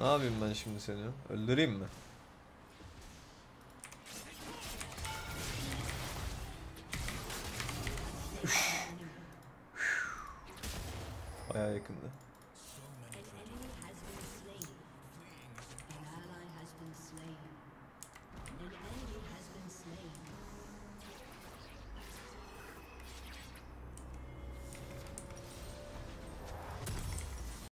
Ne yapayım ben şimdi seni? Öldüreyim mi? Baya yakındı.